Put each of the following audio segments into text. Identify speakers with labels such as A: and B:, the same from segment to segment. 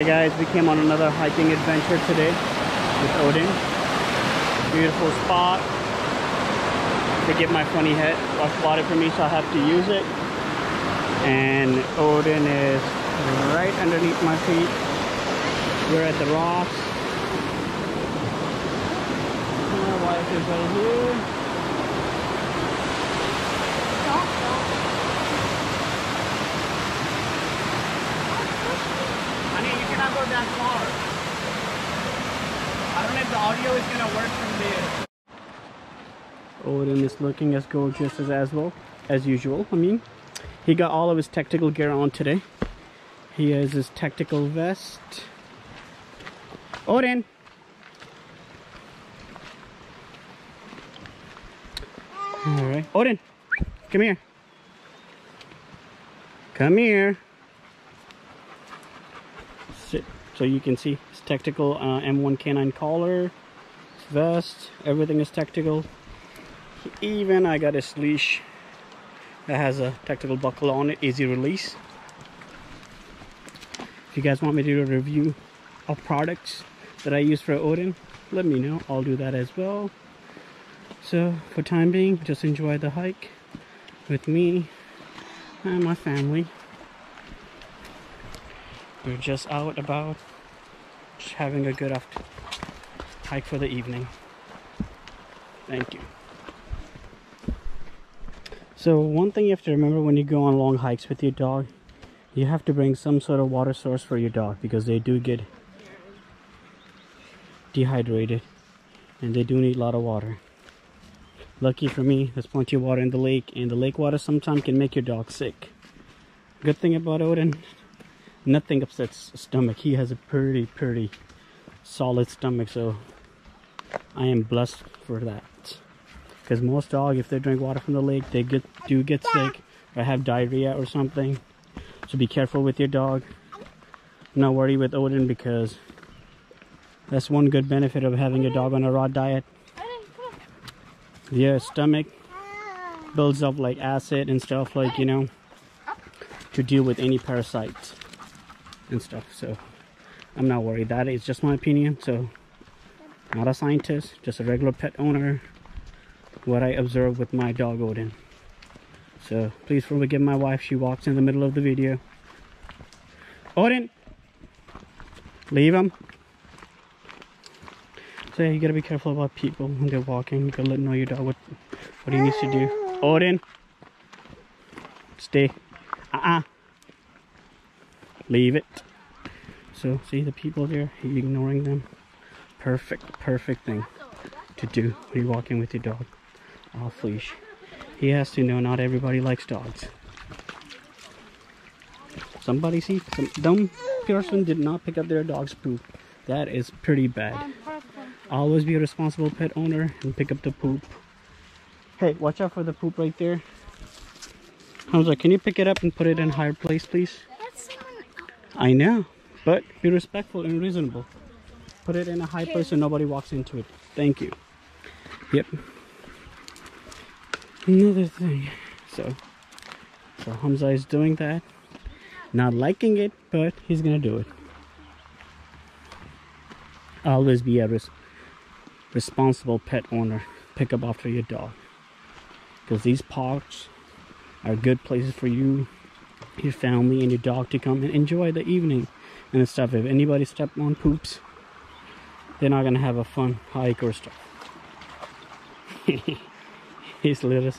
A: Hey guys, we came on another hiking adventure today with Odin. Beautiful spot. Forgive my funny head. Watch bought it for me, so I have to use it. And Odin is right underneath my feet. We're at the rocks. My wife is right here. Honey, you cannot go that far. I don't know if the audio is gonna work from there. Odin is looking as gorgeous as as well as usual. I mean, he got all of his tactical gear on today. He has his tactical vest. Odin. All right, Odin, come here. Come here. So you can see it's tactical uh, M1 K9 collar, vest, everything is tactical. Even I got his leash that has a tactical buckle on it, easy release. If you guys want me to do a review of products that I use for Odin, let me know. I'll do that as well. So for time being, just enjoy the hike with me and my family. We're just out about having a good hike for the evening. Thank you. So one thing you have to remember when you go on long hikes with your dog, you have to bring some sort of water source for your dog because they do get dehydrated and they do need a lot of water. Lucky for me, there's plenty of water in the lake and the lake water sometimes can make your dog sick. Good thing about Odin, nothing upsets stomach. He has a pretty, pretty solid stomach, so I am blessed for that. Because most dogs, if they drink water from the lake, they get do get sick or have diarrhea or something. So be careful with your dog. not worry with Odin because that's one good benefit of having a dog on a raw diet. Their stomach builds up like acid and stuff like, you know, to deal with any parasites and stuff. So I'm not worried. That is just my opinion. So not a scientist, just a regular pet owner. What I observe with my dog Odin. So please forgive my wife. She walks in the middle of the video. Odin, leave him. So you gotta be careful about people when they're walking. You gotta let know your dog what what he needs to do. Odin, stay. Uh-uh. Leave it. So see the people there, he ignoring them. Perfect, perfect thing to do when you're walking with your dog off leash. He has to know not everybody likes dogs. Somebody see, some dumb person did not pick up their dog's poop. That is pretty bad. Always be a responsible pet owner and pick up the poop. Hey, watch out for the poop right there. Hamza, can you pick it up and put it in higher place, please? I know, but be respectful and reasonable. Put it in a high place so nobody walks into it. Thank you. Yep. Another thing. So, so Hamza is doing that. Not liking it, but he's gonna do it. Always be a res responsible pet owner. Pick up after your dog. Because these parks are good places for you, your family, and your dog to come and enjoy the evening and stuff. If anybody step on poops, they're not gonna have a fun hike or stuff. He's little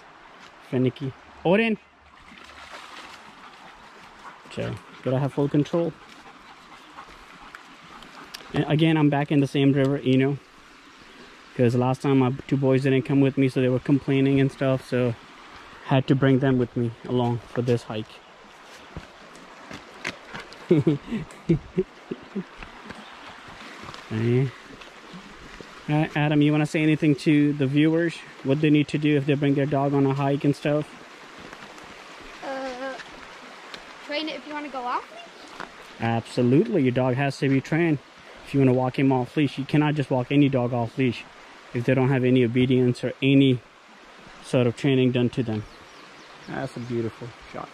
A: finicky. Odin! So, gotta have full control. And again, I'm back in the same river, you know. Because last time my two boys didn't come with me, so they were complaining and stuff. So, had to bring them with me along for this hike. Alright, Adam, you want to say anything to the viewers? What they need to do if they bring their dog on a hike and stuff?
B: Uh, train it if you want to go off
A: Absolutely, your dog has to be trained. If you want to walk him off leash, you cannot just walk any dog off leash if they don't have any obedience or any sort of training done to them. That's a beautiful shot.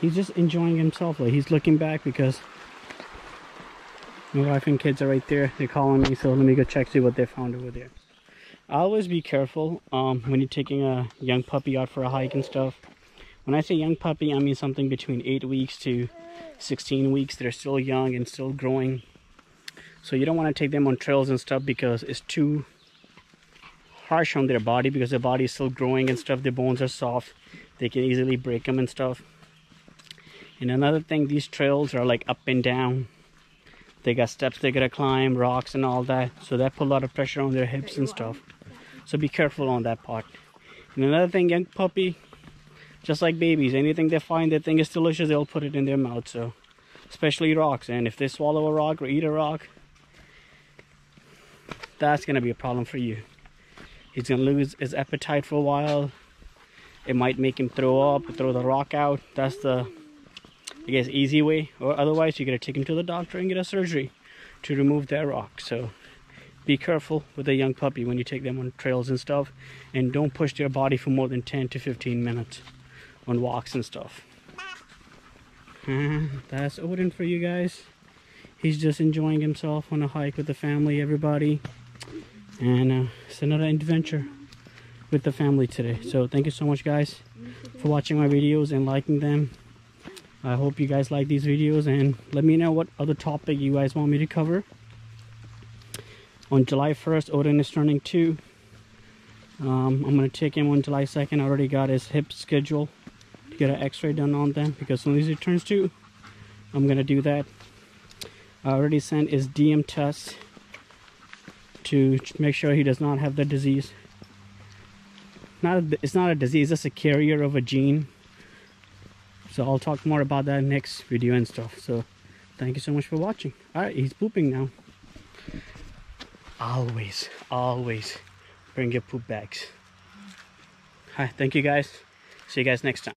A: He's just enjoying himself. Like he's looking back because my wife and kids are right there. They're calling me, so let me go check see what they found over there. Always be careful um, when you're taking a young puppy out for a hike and stuff. When I say young puppy, I mean something between 8 weeks to 16 weeks. They're still young and still growing. So you don't want to take them on trails and stuff because it's too harsh on their body because their body is still growing and stuff. Their bones are soft. They can easily break them and stuff. And another thing, these trails are like up and down. They got steps they gotta climb, rocks and all that. So that put a lot of pressure on their hips and stuff. So be careful on that part. And another thing, young puppy, just like babies, anything they find they think is delicious, they'll put it in their mouth. So, especially rocks. And if they swallow a rock or eat a rock, that's gonna be a problem for you. He's gonna lose his appetite for a while. It might make him throw up, throw the rock out. That's the, I guess, easy way. Or otherwise, you gotta take him to the doctor and get a surgery to remove that rock. So be careful with a young puppy when you take them on trails and stuff and don't push their body for more than 10 to 15 minutes on walks and stuff that's Odin for you guys he's just enjoying himself on a hike with the family everybody and uh, it's another adventure with the family today so thank you so much guys for watching my videos and liking them I hope you guys like these videos and let me know what other topic you guys want me to cover on July 1st, Odin is turning two. Um, I'm going to take him on July 2nd. I already got his hip schedule to get an x-ray done on them because as soon as he turns two, I'm going to do that. I already sent his DM test to make sure he does not have the disease. Not a, It's not a disease, it's a carrier of a gene. So I'll talk more about that next video and stuff. So thank you so much for watching. Alright, he's pooping now always, always bring your poop bags. Hi, thank you guys. See you guys next time.